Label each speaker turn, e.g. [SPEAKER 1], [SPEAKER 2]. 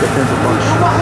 [SPEAKER 1] defende o baixo.